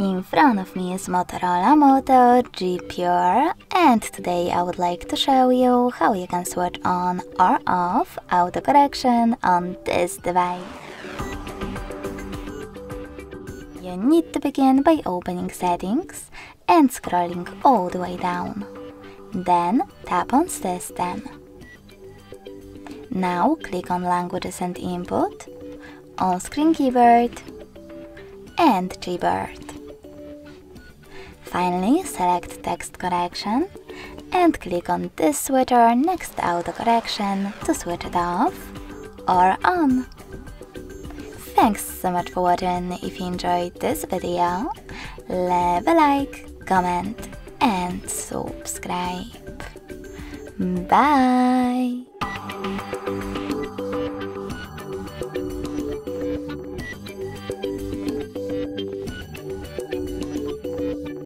In front of me is Motorola Moto G Pure and today I would like to show you how you can switch on or off autocorrection on this device. You need to begin by opening settings and scrolling all the way down. Then tap on system. Now click on languages and input, on-screen keyboard and Gboard. Finally, select text correction and click on this switcher next to auto correction to switch it off or on. Thanks so much for watching. If you enjoyed this video, leave a like, comment and subscribe. Bye!